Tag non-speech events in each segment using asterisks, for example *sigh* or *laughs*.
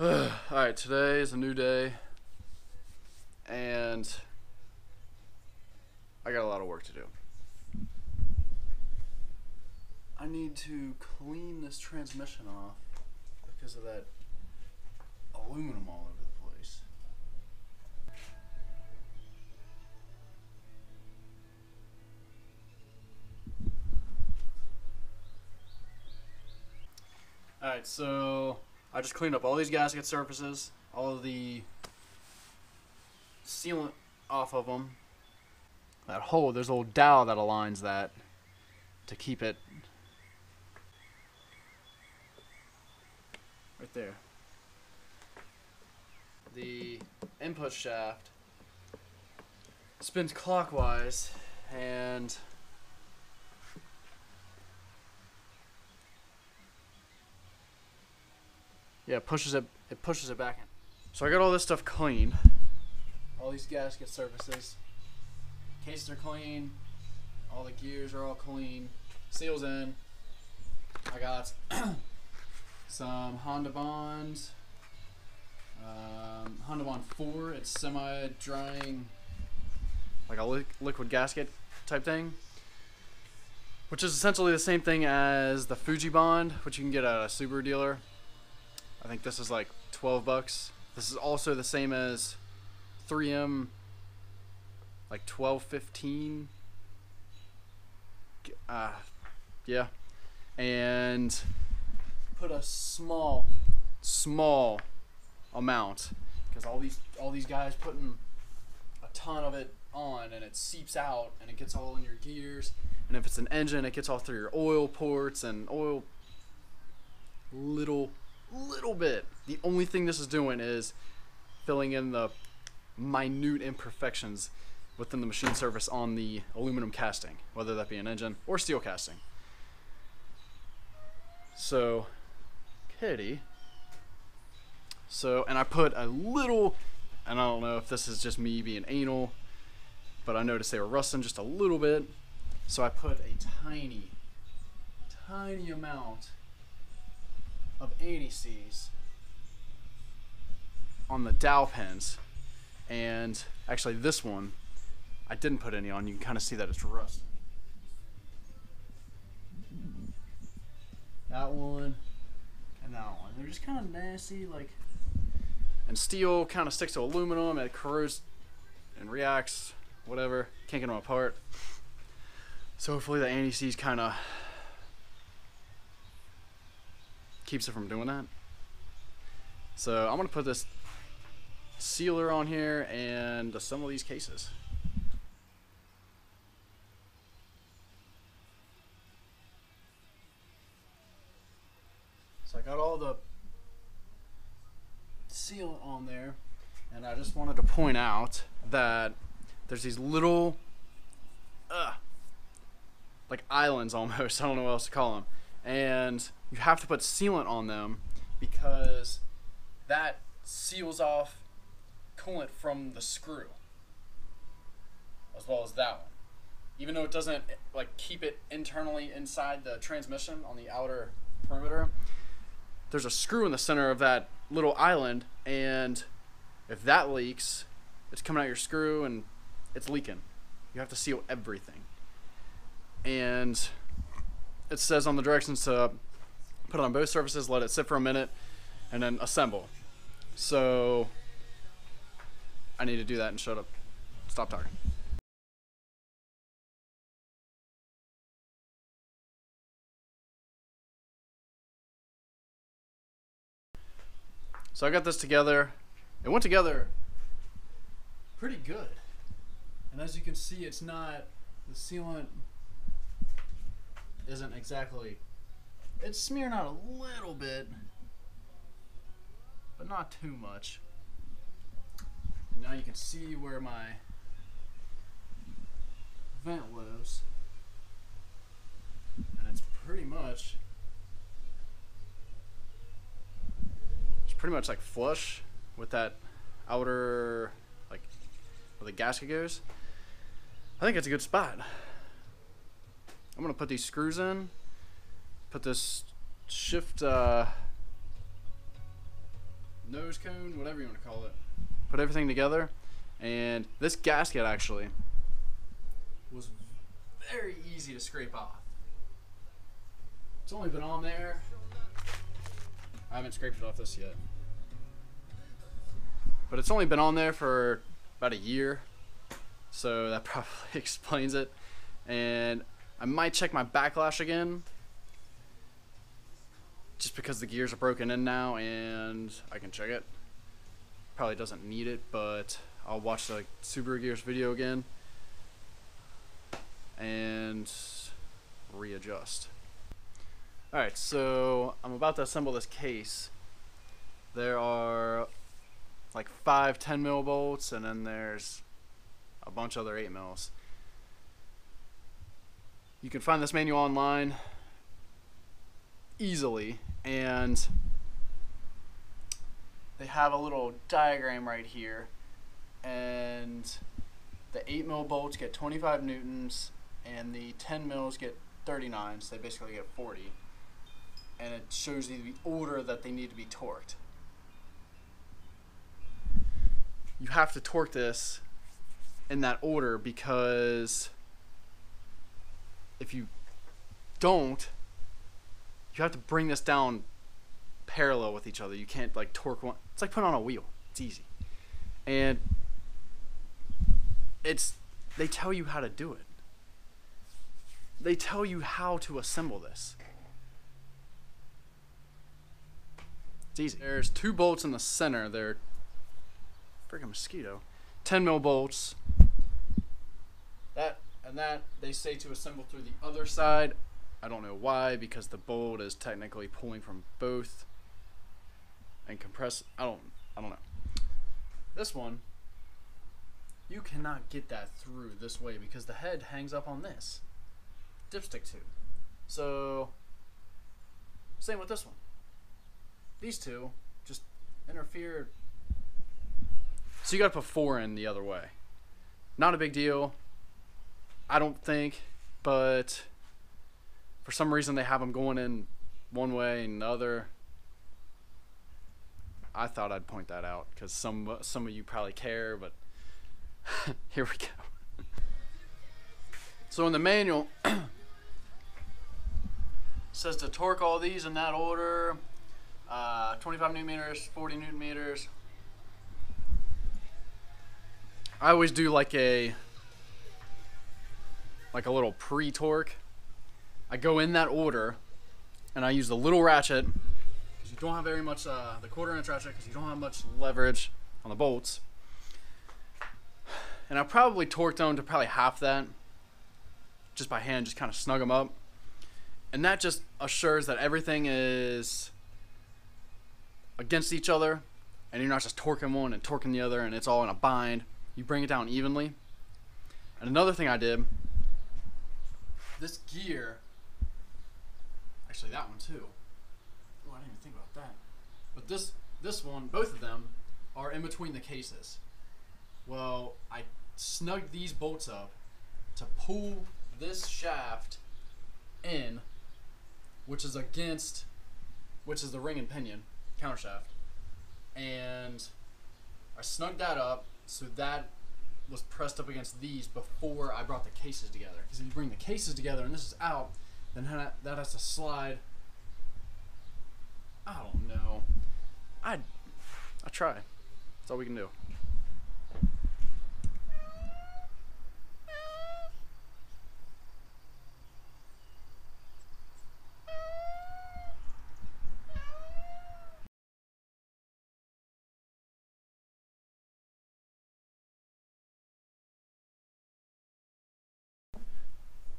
Alright, today is a new day. And I got a lot of work to do. I need to clean this transmission off because of that aluminum all over the place. Alright, so I just cleaned up all these gasket surfaces, all of the sealant off of them. That hole, there's a little dowel that aligns that to keep it right there. The input shaft spins clockwise and yeah, it pushes it it pushes it back in. So I got all this stuff clean. All these gasket surfaces. Cases are clean. All the gears are all clean. Seals in. I got *clears throat* some Honda Bonds. Um, Honda Bond 4. It's semi-drying, like a li- liquid gasket type thing. Which is essentially the same thing as the Fuji Bond, which you can get at a Subaru dealer. I think this is like 12 bucks. This is also the same as 3M like 12 15 uh yeah. And put a small small amount because all these all these guys putting a ton of it on and it seeps out and it gets all in your gears. And if it's an engine it gets all through your oil ports and oil little little bit the only thing this is doing is filling in the minute imperfections within the machine surface on the aluminum casting, whether that be an engine or steel casting. So, kitty. So, and I put a little, and I don't know if this is just me being anal, but I noticed they were rusting just a little bit. So I put a tiny, tiny amount of anti-seize on the dowel pins and actually this one I didn't put any on. You can kind of see that it's rust that one and that one. They're just kind of nasty like and steel kind of sticks to aluminum and it corrodes and reacts whatever can't get them apart. So hopefully the anti-seize kind of keeps it from doing that so I'm gonna put this sealer on here and assemble these cases. So I got all the seal on there and I just wanted to point out that there's these little uh, like islands *laughs* almost, I don't know what else to call them. And you have to put sealant on them because that seals off coolant from the screw as well as that one. Even though it doesn't like keep it internally inside the transmission on the outer perimeter there's a screw in the center of that little island and if that leaks it's coming out your screw and it's leaking. You have to seal everything. And it says on the directions to put it on both surfaces let it sit for a minute and then assemble so I need to do that and shut up. Stop talking. So I got this together. It went together pretty good. And as you can see, it's not, the sealant isn't exactly, it's smearing out a little bit, but not too much And now you can see where my vent lives. And it's pretty much it's pretty much like flush with that outer like where the gasket goes. I think it's a good spot. I'm gonna put these screws in, put this shift uh, nose cone, whatever you want to call it. Put everything together, and this gasket actually was very easy to scrape off. It's only been on there. I haven't scraped it off this yet. But it's only been on there for about a year. So that *laughs* probably explains it. And I might check my backlash again. Just because the gears are broken in now and I can check it. Probably doesn't need it, but I'll watch the Subaru Gears video again and readjust. Alright, so I'm about to assemble this case. There are like five 10 mil bolts and then there's a bunch of other 8 mils. You can find this manual online easily and they have a little diagram right here. And the 8 mil bolts get 25 newtons and the 10 mils get 39 so they basically get 40 and it shows you the order that they need to be torqued. You have to torque this in that order because if you don't, you have to bring this down parallel with each other. You can't like torque one. It's like putting on a wheel. It's easy. And it's they tell you how to do it. They tell you how to assemble this. It's easy. There's two bolts in the center. They're freaking mosquito. 10 mil bolts. That and that they say to assemble through the other side. I don't know why because the bolt is technically pulling from both and compress. I don't. I don't know. This one, you cannot get that through this way because the head hangs up on this dipstick tube. So same with this one. These two just interfere so you got to put four in the other way. Not a big deal. I don't think, but for some reason they have them going in one way and the other. I thought I'd point that out because some some of you probably care, but *laughs* here we go. so in the manual, *clears throat* says to torque all these in that order. Uh, 25 newton meters, 40 newton meters, I always do like a like a little pre-torque. I go in that order, and I use the little ratchet because you don't have very much uh, the quarter inch ratchet because you don't have much leverage on the bolts. And I probably torque down to probably half that, just by hand, just kind of snug them up, and that just assures that everything is against each other, and you're not just torquing one and torquing the other, and it's all in a bind you bring it down evenly. And another thing I did, this gear, actually that one too. Oh, I didn't even think about that. But this this one, both of them, are in between the cases. Well, I snugged these bolts up to pull this shaft in, which is against, which is the ring and pinion counter shaft, and I snugged that up so that was pressed up against these before I brought the cases together. Because if you bring the cases together and this is out, then that has to slide. I don't know. I I try. That's all we can do.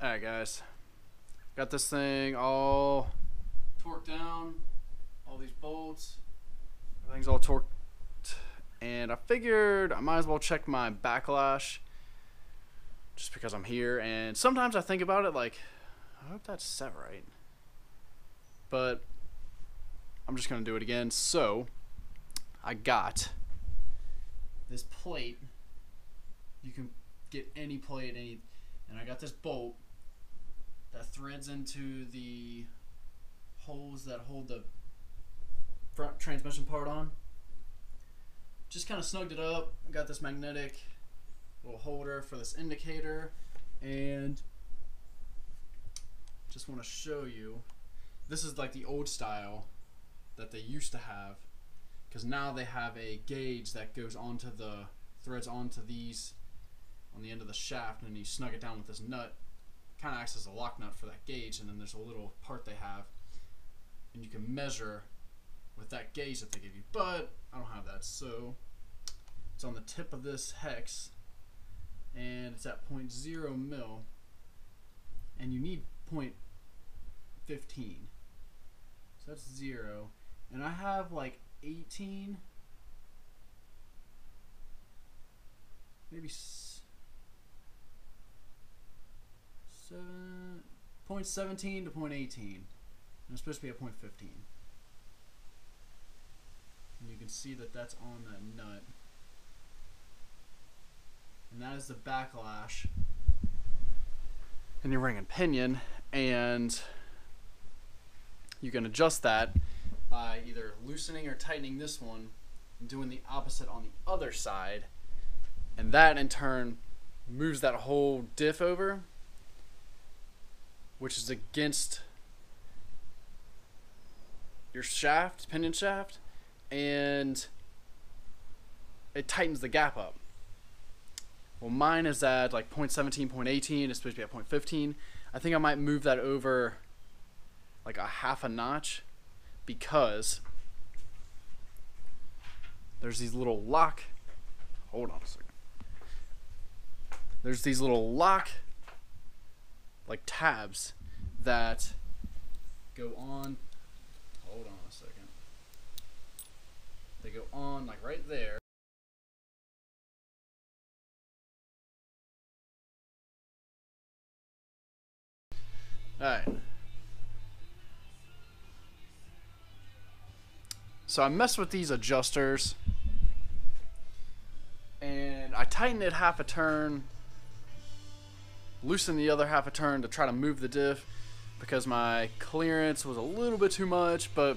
Alright guys, got this thing all torqued down, all these bolts, everything's all torqued, and I figured I might as well check my backlash just because I'm here, and sometimes I think about it like, I hope that's set right, but I'm just going to do it again, so I got this plate, you can get any plate, any, and I got this bolt that threads into the holes that hold the front transmission part on. just kind of snugged it up. Got this magnetic little holder for this indicator, and just want to show you. This is like the old style that they used to have, because now they have a gauge that goes onto the threads onto these on the end of the shaft, and you snug it down with this nut. Kind of acts as a lock nut for that gauge, and then there's a little part they have, and you can measure with that gauge that they give you. But I don't have that, so it's on the tip of this hex, and it's at 0.0 mil, and you need 0.15. So that's zero, and I have like 18, maybe s- seven, 0.17 to 0.18. And it's supposed to be at 0.15. And you can see that that's on that nut. And that is the backlash in your ring and pinion. And you can adjust that by either loosening or tightening this one and doing the opposite on the other side. And that in turn moves that whole diff over, which is against your shaft, pinion shaft, and it tightens the gap up. Well, mine is at like 0.17, 0.18. It's supposed to be at 0.15. I think I might move that over like a half a notch because there's these little lock. Hold on a second. There's these little lock like tabs that go on. Hold on a second. They go on like right there. Alright. So I messed with these adjusters and I tightened it half a turn, loosened the other half a turn to try to move the diff because my clearance was a little bit too much, but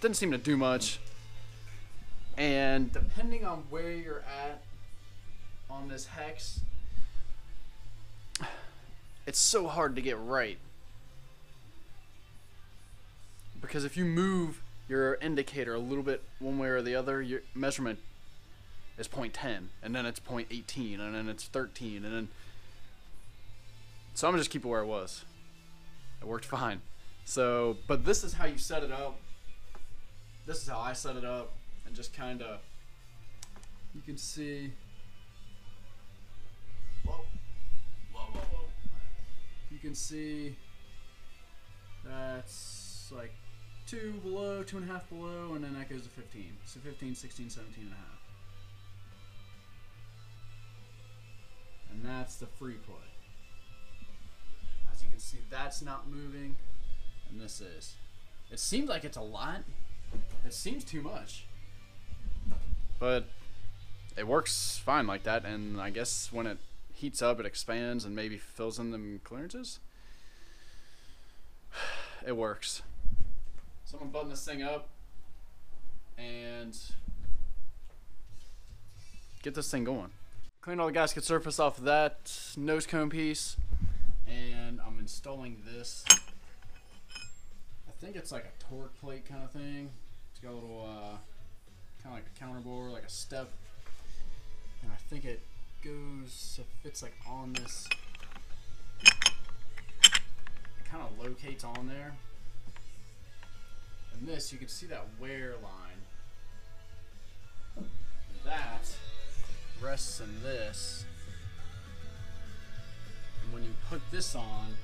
didn't seem to do much. And depending on where you're at on this hex, it's so hard to get right. Because if you move your indicator a little bit one way or the other, your measurement is 0.10, and then it's 0.18, and then it's 13, and then. So I'm gonna just keep it where it was. It worked fine. So, but this is how you set it up. This is how I set it up, and just kind of. You can see. Whoa. Whoa, whoa, whoa. You can see that's like two below, two and a half below, and then that goes to 15. So 15, 16, 17 and a half. And that's the free play. As you can see, that's not moving, and this is. It seems like it's a lot. It seems too much. But it works fine like that, and I guess when it heats up, it expands and maybe fills in them clearances. *sighs* It works. So I'm gonna button this thing up and get this thing going. Clean all the gasket surface off of that nose cone piece, and I'm installing this. I think it's like a torque plate kind of thing. It's got a little, uh, kind of like a counter bore, like a step, and I think it goes, it fits like on this. It kind of locates on there. And this, you can see that wear line. That rests in this. And when you put this on,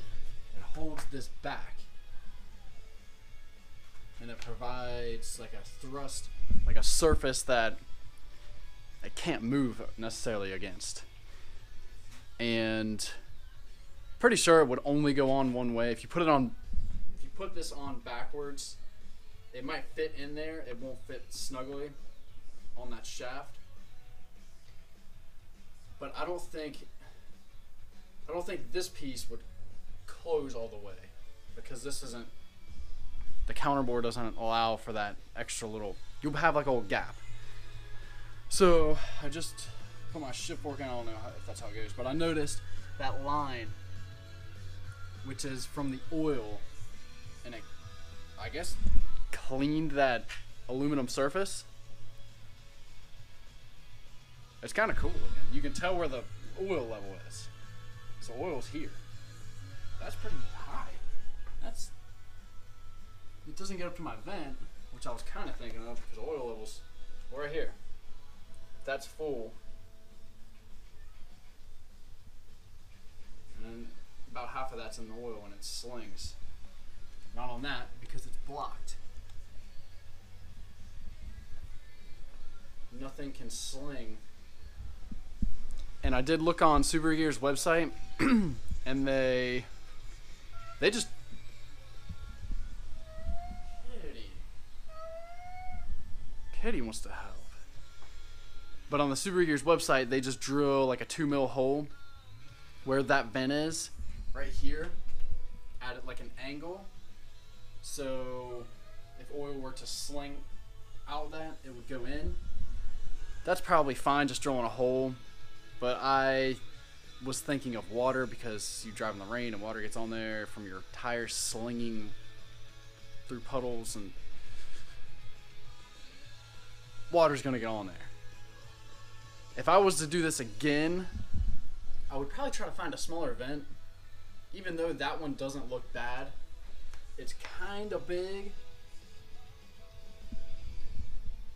it holds this back. And it provides like a thrust, like a surface that it can't move necessarily against. And pretty sure it would only go on one way. If you put it on, if you put this on backwards, it might fit in there. It won't fit snugly on that shaft. But I don't think I don't think this piece would close all the way because this isn't the counterbore doesn't allow for that extra little you'll have like a little gap. So I just put my shift fork in. I don't know if that's how it goes, but I noticed that line, which is from the oil, and it, I guess, cleaned that aluminum surface. It's kind of cool looking. You can tell where the oil level is. So oil's here. That's pretty high. That's. It doesn't get up to my vent, which I was kind of thinking of because oil levels right here. That's full. And then about half of that's in the oil and it slings. Not on that because it's blocked. Nothing can sling. And I did look on Subaru Gear's website *clears throat* and they they just. Kitty wants to help. But on the Subaru Gears website, they just drill like a two mil hole where that vent is, right here, at like an angle. So if oil were to sling out that, it would go in. That's probably fine just drilling a hole. But I was thinking of water because you drive in the rain and water gets on there from your tires slinging through puddles and water's gonna get on there. If I was to do this again, I would probably try to find a smaller vent. Even though that one doesn't look bad, it's kind of big.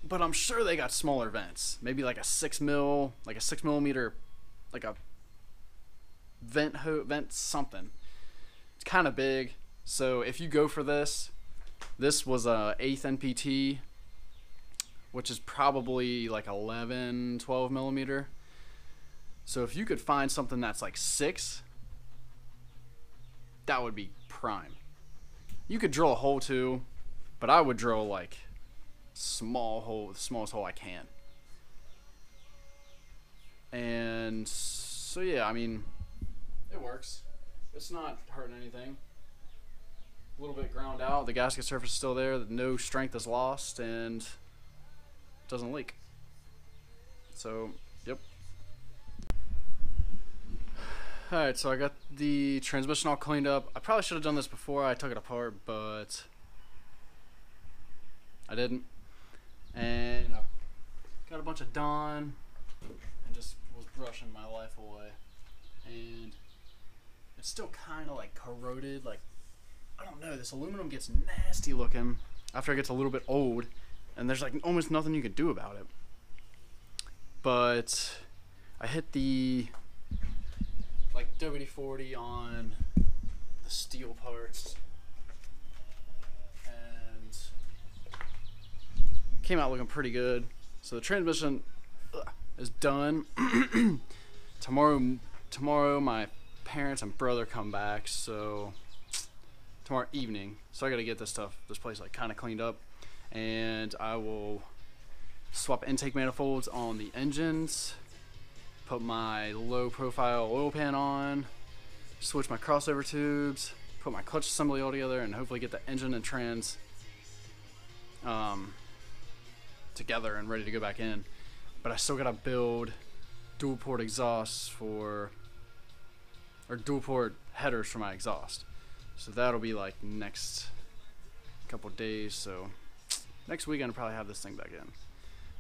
But I'm sure they got smaller vents. Maybe like a six mil, like a six millimeter, like a vent ho- vent something. It's kind of big. So if you go for this, this was a eighth NPT, which is probably like 11, 12 millimeter. So if you could find something that's like six, that would be prime. You could drill a hole too, but I would drill like small hole, the smallest hole I can. And so yeah, I mean, it works. It's not hurting anything. A little bit ground out. The gasket surface is still there. No strength is lost, and it doesn't leak. So, yep. Alright, so I got the transmission all cleaned up. I probably should have done this before I took it apart, but I didn't. And I got a bunch of Dawn and just was brushing my life away. And it's still kind of like corroded. Like, I don't know, this aluminum gets nasty looking after it gets a little bit old, and there's like almost nothing you can do about it. But I hit the like WD 40 on the steel parts and came out looking pretty good. So the transmission ugh, is done. *clears throat* tomorrow, tomorrow my parents and brother come back, so tomorrow evening. So I got to get this stuff, this place like kind of cleaned up, and I will swap intake manifolds on the engines put my low profile oil pan on, switch my crossover tubes, put my clutch assembly all together, and hopefully get the engine and trans um, together and ready to go back in. But I still gotta build dual port exhausts for, or dual port headers for my exhaust. So that'll be like next couple days. So next weekend I'll probably have this thing back in.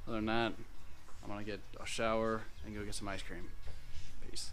Other than that, I'm gonna get a shower and go get some ice cream. Peace.